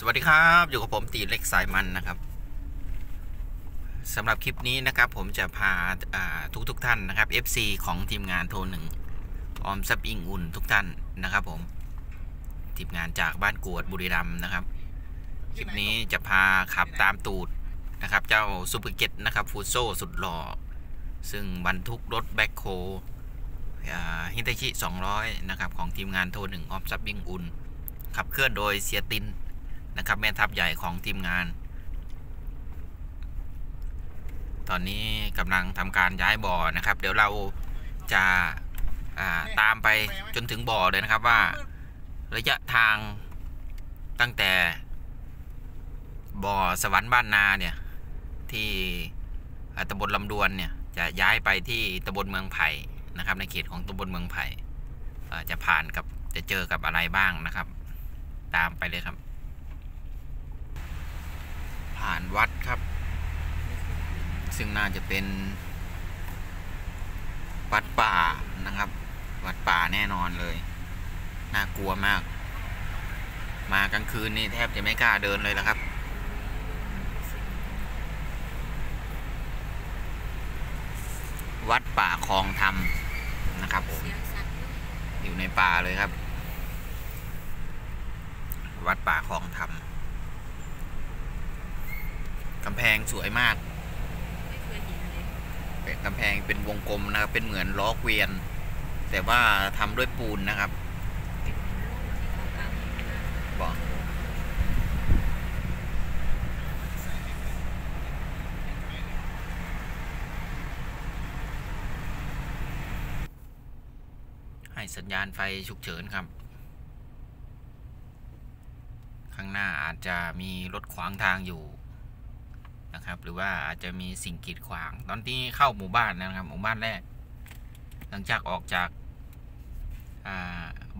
สวัสดีครับ อยู่กับผมตีเล็กสายมันนะครับสำหรับคลิปนี้นะครับผมจะพาทุกทุกท่านนะครับ FC ของทีมงานโทรหนึ่งออมซับอิงอุ่นทุกท่านนะครับผมทีมงานจากบ้านกวดบุรีรัมย์นะครับ คลิปนี้จะพาขับตามตูดนะครับ เจ้าซูเปอร์เก็ตนะครับฟูโซสุดหล่อ ซึ่งบรรทุกรถแบ็คโคฮิตาชิ 200 นะครับ ของทีมงานโทรหนึ่งออมซับอิงอุ่นขับเคลื่อนโดยเซียติน นะครับแม่ทัพใหญ่ของทีมงาน ตอนนี้กำลังทำการย้ายบ่อนะครับ เดี๋ยวเราจะาตามไปจนถึงบ่อเลยนะครับว่า ระยะทางตั้งแต่ บ่อสวรรค์บ้านนาเนี่ย ที่ตำบลลำดวนเนี่ยจะย้ายไปที่ตำบลเมืองไผ่นะครับ ในเขตของตำบลเมืองไผ่จะผ่านกับจะเจอกับอะไรบ้างนะครับ ตามไปเลยครับ ผ่านวัดครับ ซึ่งน่าจะเป็น วัดป่านะครับ วัดป่าแน่นอนเลย น่ากลัวมาก มากลางคืนนี่แทบจะไม่กล้าเดินเลยแล้วครับ วัดป่าคลองธรรมนะครับผมอยู่ในป่าเลยครับ วัดป่าคลองธรรม กำแพงสวยมากเป็นกำแพงเป็นวงกลมนะครับ เป็นเหมือนล้อเกวียน แต่ว่าทำด้วยปูนนะครับบอกให้สัญญาณไฟฉุกเฉินครับ ข้างหน้าอาจจะมีรถขวางทางอยู่ นะครับ หรือว่าอาจจะมีสิ่งกีดขวาง ตอนที่เข้าหมู่บ้านนะครับหมู่บ้านแรก หลังจากออกจาก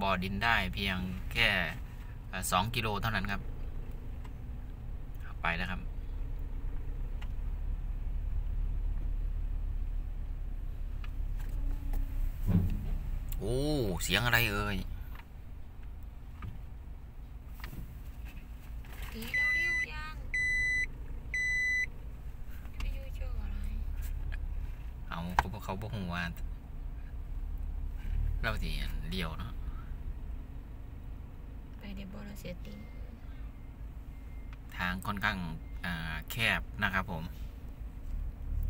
บ่อดินได้เพียงแค่สองกิโลเท่านั้นครับ ไปแล้วครับ โอ้ เสียงอะไรเอ่ย เขาบอกว่าเราสิเลี้ยวเนาะไปเดบอลเสียติงทางค่อนข้างแคบนะครับผม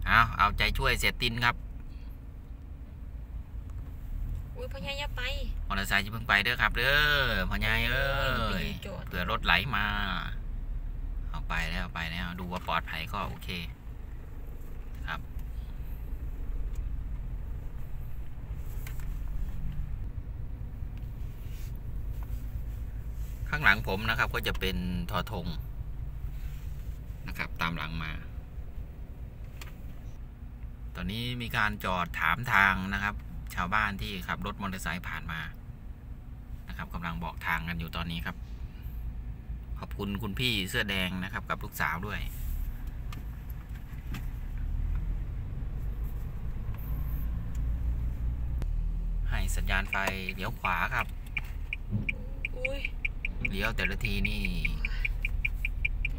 เอาเอาใจช่วยเสียตินครับอุ้ยพ่อใหญ่อย่าไปมอเตอร์ไซค์จะเพิ่งไปเด้อครับเด้อพ่อใหญ่เอ้ยเผื่อรถไหลมา เอาไปแล้วไปแล้วดูว่าปลอดภัยก็โอเคครับ ข้างหลังผมนะครับ ก็จะเป็นทอทงนะครับ ตามหลังมา ตอนนี้มีการจอดถามทางนะครับ ชาวบ้านที่ขับรถมอเตอร์ไซค์ผ่านมานะครับกำลังบอกทางกันอยู่ตอนนี้ครับ ขอบคุณคุณพี่เสื้อแดงนะครับ กับลูกสาวด้วยให้สัญญาณไฟเลี้ยวขวาครับ เลี้ยวแต่ละทีนี่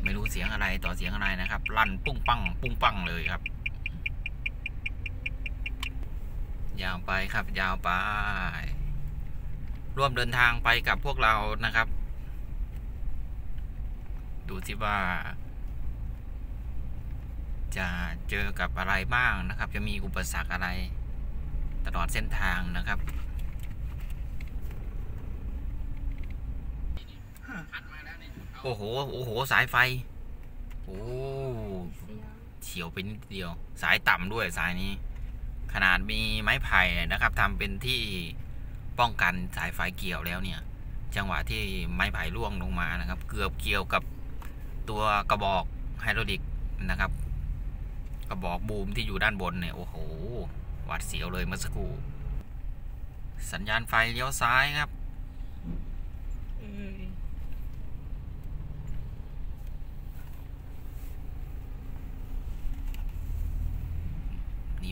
ไม่รู้เสียงอะไรต่อเสียงอะไรนะครับ ลั่นปุ้งปังปุ้งปังเลยครับ ยาวไปครับ ยาวไป ร่วมเดินทางไปกับพวกเรานะครับ ดูที่ว่า จะเจอกับอะไรบ้างนะครับ จะมีอุปสรรคอะไร ตลอดเส้นทางนะครับ โอ้โห โอ้โห สายไฟ โอ้เฉียวไปนิดเดียว สายต่ำด้วยสายนี้ ขนาดมีไม้ไผ่นะครับทำเป็นที่ป้องกันสายไฟเกี่ยวแล้วเนี่ย จังหวะที่ไม้ไผ่ร่วงลงมานะครับ เกือบเกี่ยวกับตัวกระบอกไฮดรอลิกนะครับ กระบอกบูมที่อยู่ด้านบนเนี่ย โอ้โหหวาดเสียวเลยเมื่อสักครู่สัญญาณไฟเลี้ยวซ้ายครับ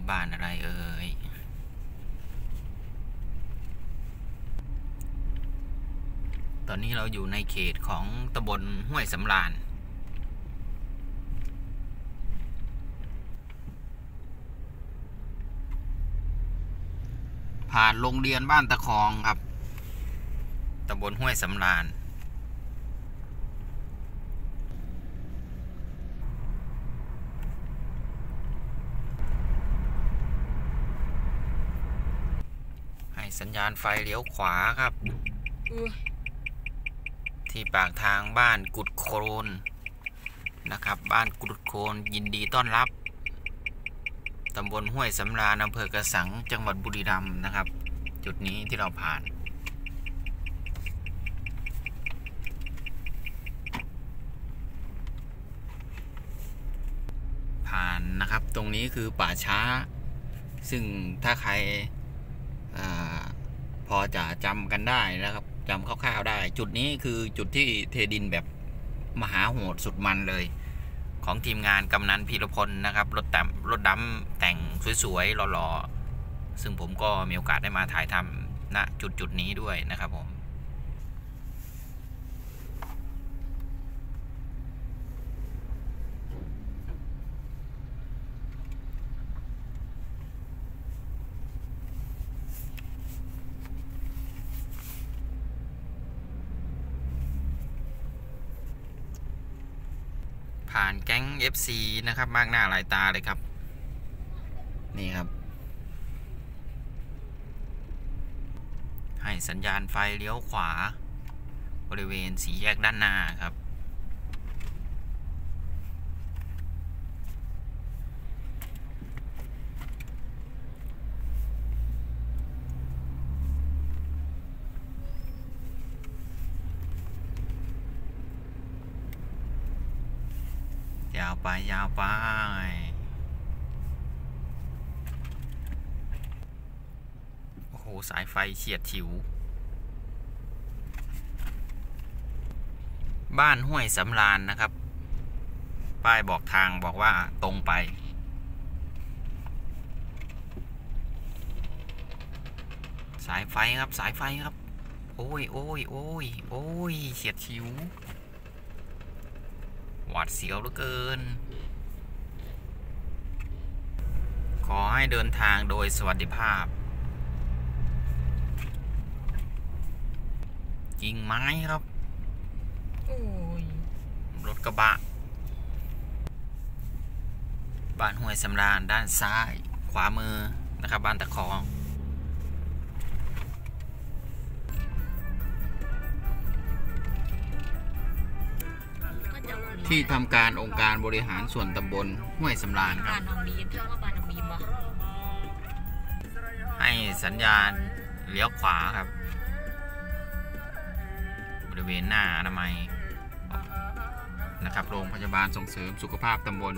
บ้านอะไรเอ่ย ตอนนนี้เราอยู่ในเขตของตำบลห้วยสำราญ ผ่านโรงเรียนบ้านตะคองครับตำบลห้วยสำราญ สัญญาณไฟเลี้ยวขวาครับอุ้ยที่ปากทางบ้านกุดโครนนะครับ บ้านกุดโครนยินดีต้อนรับตำบลห้วยสำราญอำเภอกระสังจังหวัดบุรีรัมย์นะครับ จุดนี้ที่เราผ่าน ผ่านนะครับตรงนี้คือป่าช้า ซึ่งถ้าใคร อาพอจะจำกันได้นะครับจำคร่าวๆได้ จุดนี้คือจุดที่เทดินแบบมหาโหดสุดมันเลย ของทีมงานกำนันพีรพลนะครับรถดำรถดำแต่งสวยๆหล่อๆซึ่งผมก็มีโอกาสได้มาถ่ายทำณจุดจุดๆนี้ด้วยนะครับผม ผ่านแก๊ง FC นะครับ มากหน้าหลายตาเลยครับ นี่ครับ ให้สัญญาณไฟเลี้ยวขวา บริเวณสีแยกด้านหน้าครับ ยาวไปยาวไปโอ้โห สายไฟเฉียดฉิว บ้านห้วยสำราญนะครับ ป้ายบอกทางบอกว่าตรงไปสายไฟครับสายไฟครับ โอ้ยโอ้ยโอ้ยโอ้ยเฉียดฉิว หวาดเสียวเหลือเกิน ขอให้เดินทางโดยสวัสดิภาพยิงไม้ครับโอ้ยรถกระบะ บ้านห้วยสำราญด้านซ้าย ขวามือนะครับ บ้านตะคอง ที่ทำการองค์การบริหารส่วนตำบลห้วยสำราญคบ้ารับนน้องบีมถ้าว่าบ้านน้องบีมวะให้สัญญาณเลี้ยวขวาครับ บริเวณหน้าอนามัยนะครับ โรงพยาบาลส่งเสริมสุขภาพตำบล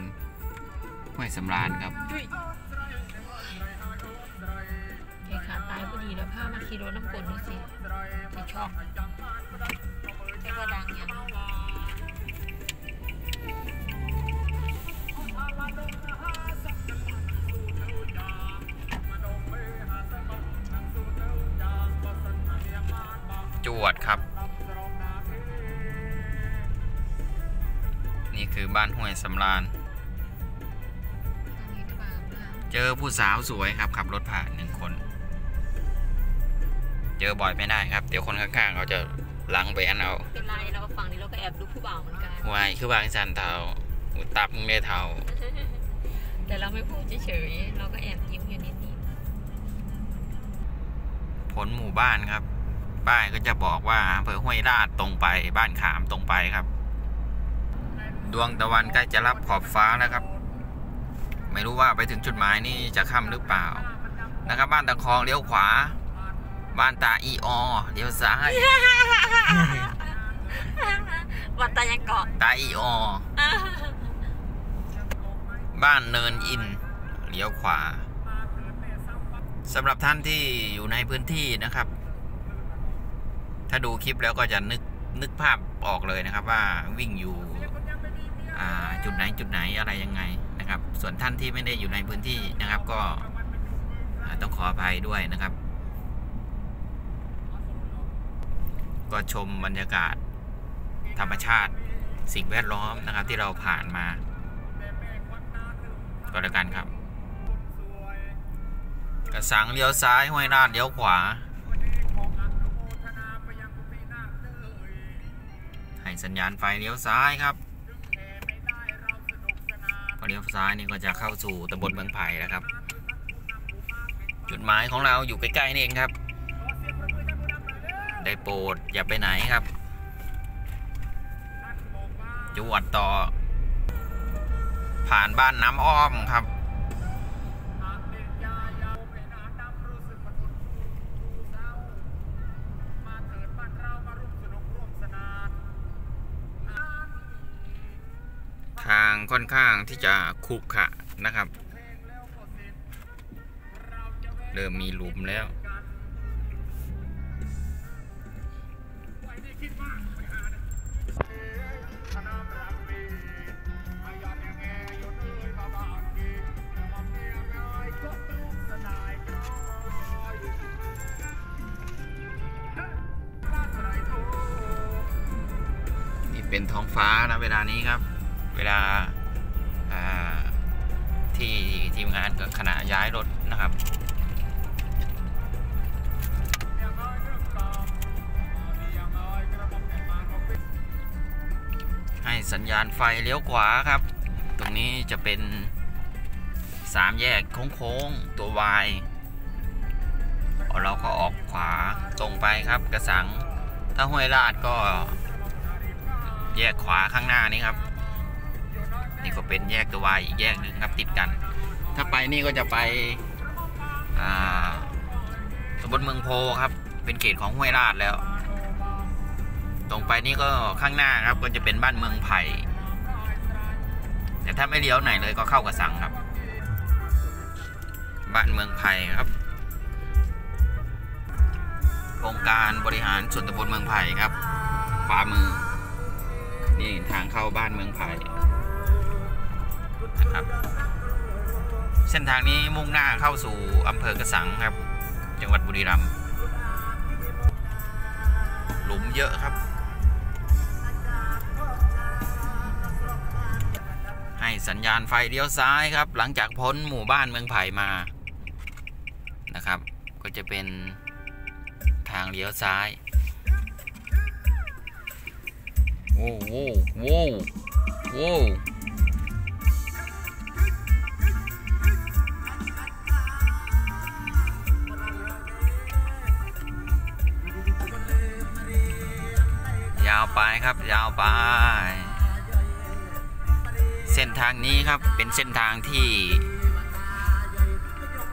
ห้วยสำราญครับดุยเฮ้ยขาตายพอดีแล้วพามาขี่รถน้ำกลนี่สิที่ชอบ สำราญตอนนี้ก็บางนะเจอผู้สาวสวยครับขับรถผ่านหนึ่งคน เจอบ่อยไม่ได้ครับ เดี๋ยวคนข้างๆเขาจะหลังไปอันเอา เป็นไรเราก็ฟังนี้เราก็แอบดูผู้บ่าวเหมือนกันวายคือบางสันเทาอุตับมึงได้เทาแต่เราไม่พูดเฉยๆเราก็แอบยิ้มอยู่นิดผลหมู่บ้านครับ ป้ายก็จะบอกว่าอำเภอห้วยราชตรงไปบ้านขามตรงไปครับ ดวงตะวันใกล้จะรับขอบฟ้าแล้วครับ ไม่รู้ว่าไปถึงจุดหมายนี่จะค่ำหรือเปล่านะครับ บ้านตะคองเลี้ยวขวา บ้านตาอีออเลี้ยวซ้ายๆวัดตายังเกาะตาอีออบ้านเนินอินเลี้ยวขวาสำหรับท่านที่อยู่ในพื้นที่นะครับ ถ้าดูคลิปแล้วก็จะนึกนึกภาพออกเลยนะครับว่าวิ่งอยู่อ่า จุดไหนจุดไหนอะไรยังไงนะครับ ส่วนท่านที่ไม่ได้อยู่ในพื้นที่นะครับก็ต้องขออภัยด้วยนะครับ ก็ชมบรรยากาศธรรมชาติสิ่งแวดล้อมนะครับที่เราผ่านมา ก็แล้วกันครับ กระสังเลี้ยวซ้ายห้วยราดเลี้ยวขวา ให้สัญญาณไฟเลี้ยวซ้ายครับ เลี้ยวซ้ายนี่ก็จะเข้าสู่ตำบลเมืองไผ่นะครับ จุดหมายของเราอยู่ใกล้ๆนี่เองครับ ได้โปรดอย่าไปไหนครับจวดต่อ ผ่านบ้านน้ำอ้อมครับ ค่อนข้างที่จะขรุขระนะครับ เริ่มมีหลุมแล้ว นี่เป็นท้องฟ้านะเวลานี้ครับ เวลาอ่า ที่ทีมงานก็ขณะย้ายรถนะครับให้สัญญาณไฟเลี้ยวขวาครับ ตรงนี้จะเป็นสามแยกโค้งๆตัววายเราก็ออกขวาตรงไปครับกระสัง ถ้าห้วยลาดก็แยกขวาข้างหน้านี้ครับ ก็เป็นแยกตัววายอีกแยกหนึ่งครับติดกัน ถ้าไปนี่ก็จะไปอ่าตำบลเมืองโพครับ เป็นเขตของห้วยราชแล้ว ตรงไปนี่ก็ข้างหน้าครับก็จะเป็นบ้านเมืองไผ่แต่ถ้าไม่เลี้ยวไหนเลยก็เข้ากระสังครับ บ้านเมืองไผ่ครับองค์การบริหารส่วนตำบลเมืองไผ่ครับขวามือ นี่ทางเข้าบ้านเมืองไผ่ นะครับ เส้นทางนี้มุ่งหน้าเข้าสู่อำเภอกระสังครับ จังหวัดบุรีรัมย์หลุมเยอะครับ ให้สัญญาณไฟเลี้ยวซ้ายครับ หลังจากพ้นหมู่บ้านเมืองไผ่มานะครับ ก็จะเป็นทางเลี้ยวซ้ายโว้โว้โว้โว้ ไปครับ ยาวไป เส้นทางนี้ครับเป็นเส้นทางที่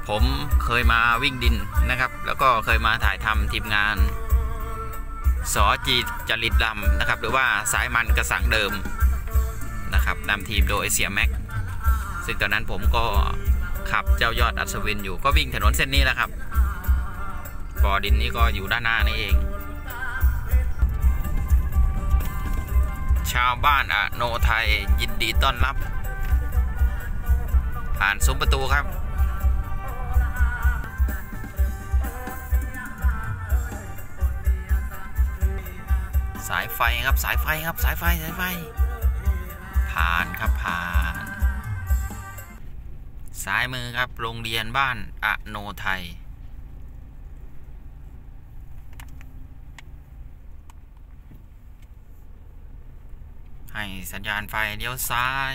ผมเคยมาวิ่งดินนะครับ แล้วก็เคยมาถ่ายทำทีมงาน สอจีจริตดำนะครับ หรือว่าสายมันกระสังเดิมนะครับนำทีมโดยเสียแม็กซึ่งตอนนั้นผมก็ขับเจ้ายอดอัศวินอยู่ก็วิ่งถนนเส้นนี้แหละครับบ่อดินนี้ก็อยู่ด้านหน้านี่เอง ชาวบ้านอะโนไทยยินดีต้อนรับ ผ่านซุ้มประตูครับ สายไฟครับสายไฟครับสายไฟสายไฟ ผ่านครับผ่านซ้ายมือครับโรงเรียนบ้านอะโนไทย ให้สัญญาณไฟเลี้ยวซ้าย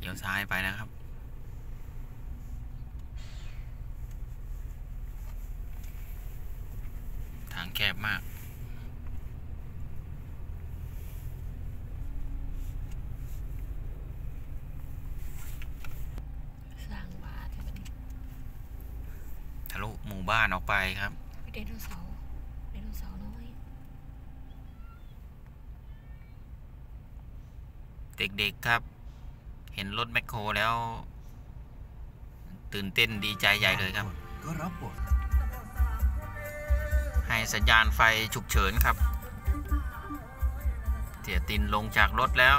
เลี้ยวซ้ายไปนะครับ ทางแคบมาก สร้างบาทมัน ทะลุหมู่ บ้านออกไปครับไดโนเสาร์ไดโนเสาร์น้อยเด็กๆครับ เห็นรถแมคโครแล้ว ตื่นเต้นดีใจใหญ่เลยครับ ก็รับบทให้สัญญาณไฟฉุกเฉินครับทสียตินลงจากรถแล้ว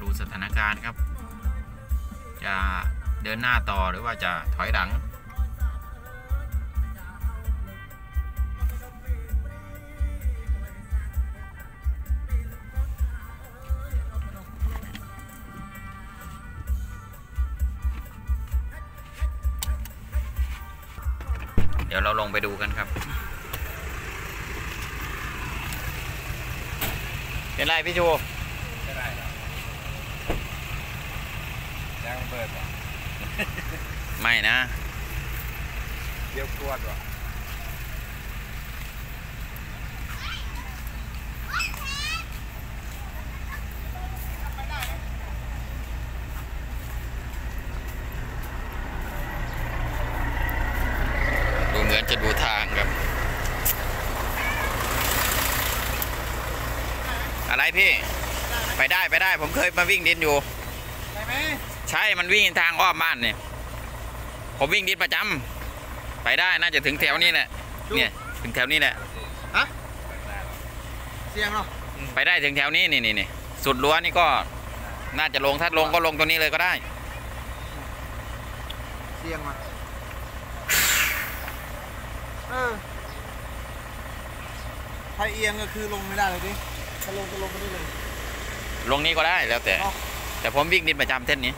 ดูสถานการณ์ครับ จะเดินหน้าต่อหรือว่าจะถอยหลัง เดี๋ยวเราลงไปดูกันครับ เป็นไรพี่ชู ไม่ได้หรอกยังเปิดว่ะ ไม่นะ เดี๋ยวกวดว่ะ ดูเหมือนจะดูทางครับ อะไร พี่ ไปได้ไปได้ผมเคยมาวิ่งดินอยู่ได้ไหมใช่มันวิ่งทางอ้อมบ้านเนี่ยผมวิ่งดินประจำไปได้น่าจะถึงแถวนี้แหละเนี่ยถึงแถวนี้แหละเสียงเนาะไปได้ถึงแถวนี้นี่นี่นี่สุดรั้วนี่ก็น่าจะลงถ้าลงก็ลงตรงนี้เลยก็ได้ เสียงมาเออถ้าเอียงก็คือลงไม่ได้เลยดิ ถ้าลงก็ลงไม่ได้เลยลงนี้ก็ได้แล้วแต่เอ้าแต่ผมวิ่งดินประจำเส้นนี้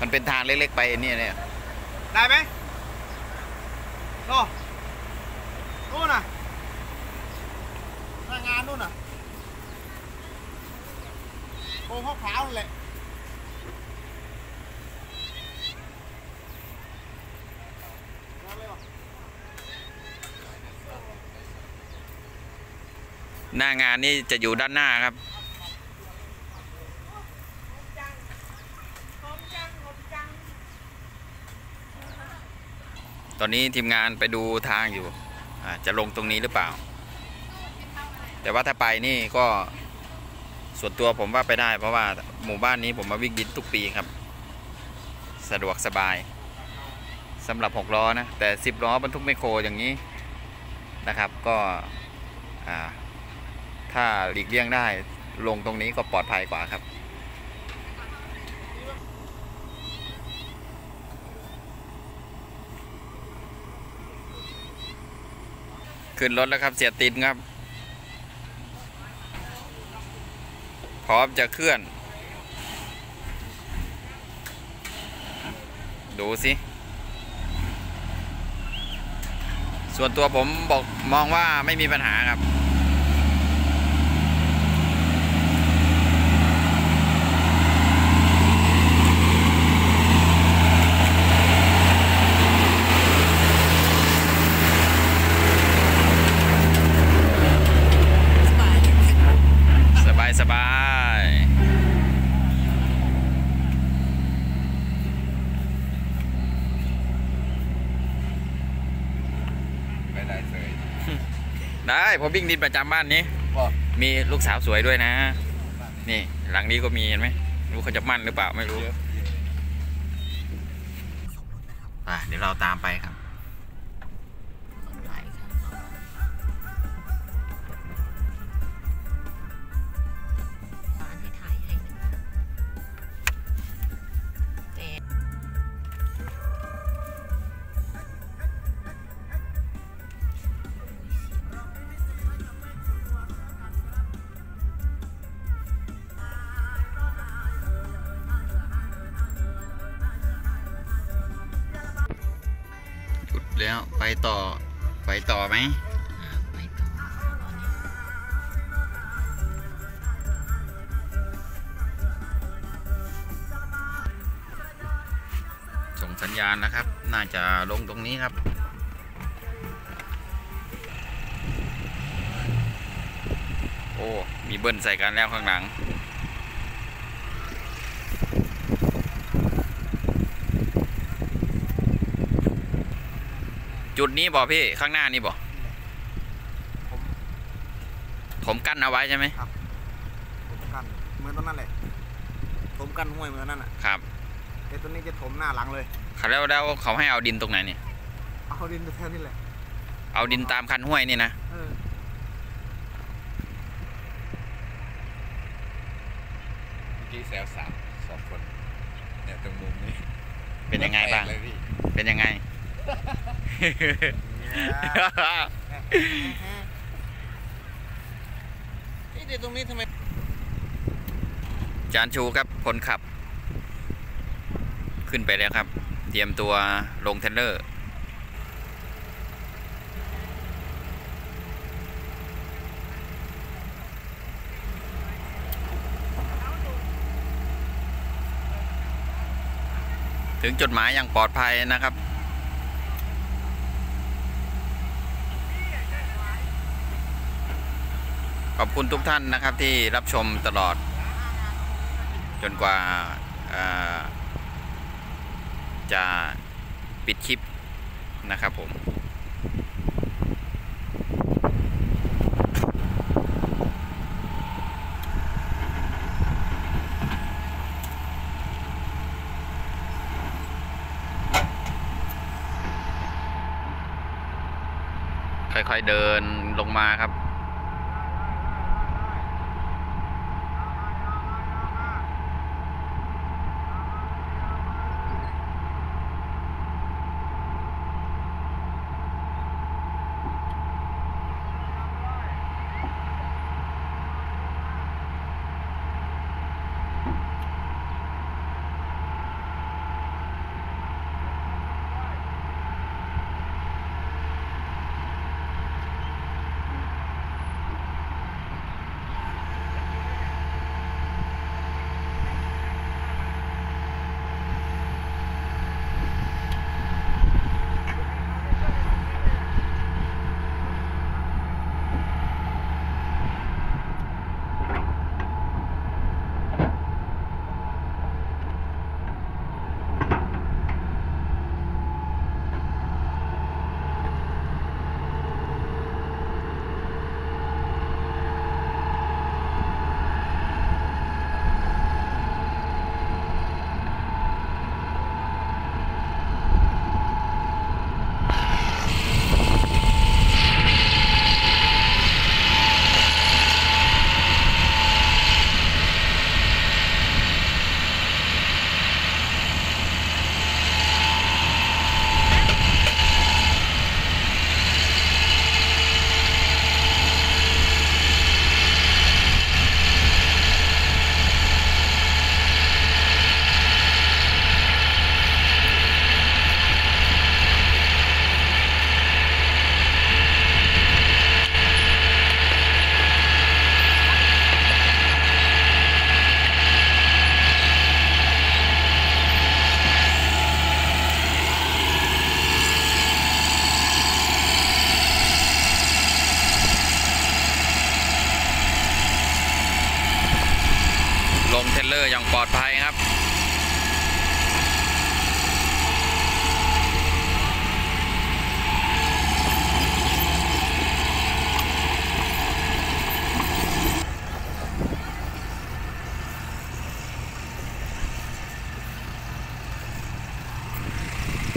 มันเป็นทางเล็กๆไปเนี่ยเนี่ยได้ไหมโน่นู่นน่ะหน้างานนู่นน่ะโค้งขาวๆนั่นแหละเอาเลยเหรอ หน้างานนี่จะอยู่ด้านหน้าครับ ตอนนี้ทีมงานไปดูทางอยู่จะลงตรงนี้หรือเปล่า แต่ว่าถ้าไปนี่ก็ส่วนตัวผมว่าไปได้ เพราะว่าหมู่บ้านนี้ผมมาวิ่งดินทุกปีครับ สะดวกสบายสำหรับ 6 ล้อนะ แต่ 10 ล้อบรรทุกไมโครอย่างนี้นะครับก็อ่า ถ้าหลีกเลี่ยงได้ลงตรงนี้ก็ปลอดภัยกว่าครับ ขึ้นรถแล้วครับเสียตินครับ พร้อมจะเคลื่อน ดูสิส่วนตัวผมบอกมองว่าไม่มีปัญหาครับ สบายสบาย ไปได้เลย ได้ผมวิ่งดินประจำบ้านนี้ บอกมีลูกสาวสวยด้วยนะ นี่หลังนี้ก็มีเห็นไหมรู้เขาจะมั่นหรือเปล่าไม่รู้เยอะไปเดี๋ยวเราตามไปครับ ต่อไปต่อไหมส่งสัญญาณนะครับ น่าจะลงตรงนี้ครับโอ้ มีเบิ้ลใส่กันแล้วข้างหลัง จุดนี้บอกพี่ข้างหน้านี่บอกนี่แหละผมผมกั้นเอาไว้ใช่ไหมผมกันเหมือนตรงนั้นแหละผมกันห้วยเหมือนนั่นอะครับแต่ตัวนี้จะถมหน้าหลังเลยแล้วแล้วเขาให้เอาดินตรงไหนเนี่ยเอาดินแถวนี้แหละเอาดินตามคันห้วยนี่นะเออเมื่อกี้แซวสามสองคนเนี่ยตรงมุมนี้เป็นยังไงบ้างเลยพี่เป็นยังไง เอ๊ะเดี๋ยวตรงนี้ทำไม จานชูครับคนขับ ขึ้นไปแล้วครับ เตรียมตัวลงเทรลเลอร์ถึงจุดหมายอย่างปลอดภัยนะครับ อบคุณทุกท่านนะครับที่รับชมตลอด จนกว่าจะปิดคลิปนะครับผมค่อยๆเดินลงมาครับ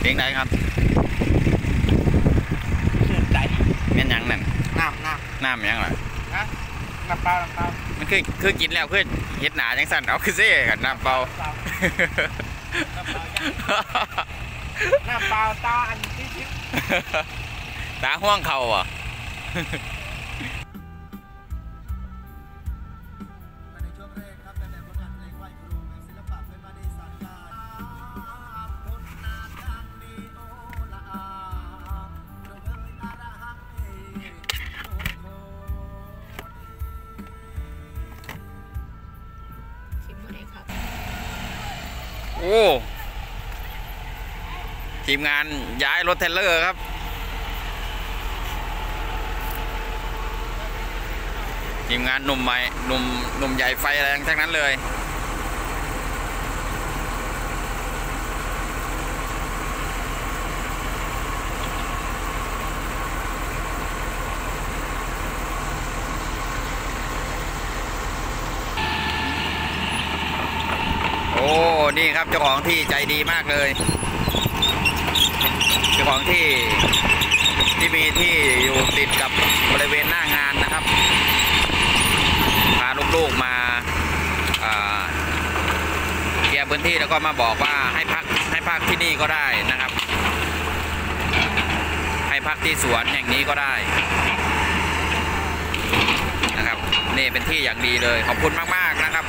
เพลงไหนครับชื่นใจแม่นหยังนั่นน้ำน้น้ำหยังล่ะำนะน้ำเปล่าน้ำเปล่ามันคือคือกินแล้วคือเฮ็ดหนาจังสั่นเอาคือเซ่กันน้ำเปล่าน้ำเปล่าตาอันที่ชิบตาห่วงเขาอะ โอ้ ทีมงานย้ายรถเทรลเลอร์ครับ ทีมงานหนุ่มใหม่หนุ่มหนุ่มใหญ่ไฟแรงทั้งนั้นเลย นี่ครับเจ้าของที่ใจดีมากเลย เจ้าของที่ที่มีที่อยู่ติดกับบริเวณหน้างานนะครับ พาลูกๆมาอ่าเคลียร์พื้นที่แล้วก็มาบอกว่าให้พักให้พักที่นี่ก็ได้นะครับ ให้พักที่สวนแห่งนี้ก็ได้นะครับนี่เป็นที่อย่างดีเลย ขอบคุณมากๆนะครับ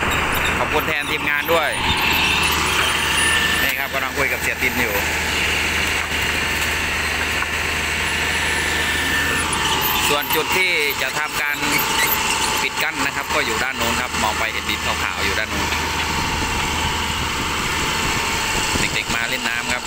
ขอบคุณแทนทีมงานด้วย คุยกับเสียตินอยู่ส่วนจุดที่จะทำการปิดกั้นนะครับ ก็อยู่ด้านโน้นครับ มองไปเห็นดินขาวๆอยู่ด้านโน้นเด็กๆมาเล่นน้ำครับ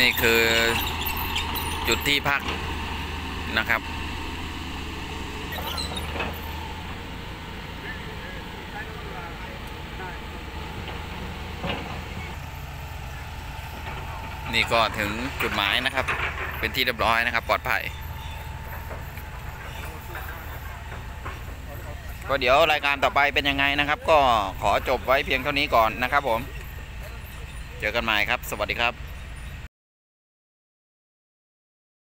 นี่ คือจุดที่พักนะครับ นี่ก็ถึงจุดหมายนะครับ เป็นที่เรียบร้อยนะครับ ปลอดภัย ก็เดี๋ยวรายการต่อไปเป็นยังไงนะครับ ก็ขอจบไว้เพียงเท่านี้ก่อนนะครับผม เจอกันใหม่ครับ สวัสดีครับ